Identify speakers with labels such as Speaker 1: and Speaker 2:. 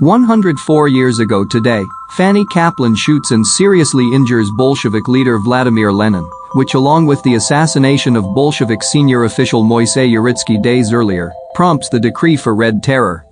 Speaker 1: 104 years ago today, Fanni Kaplan shoots and seriously injures Bolshevik leader Vladimir Lenin, which along with the assassination of Bolshevik senior official Moisei Uritsky days earlier, prompts the decree for Red Terror.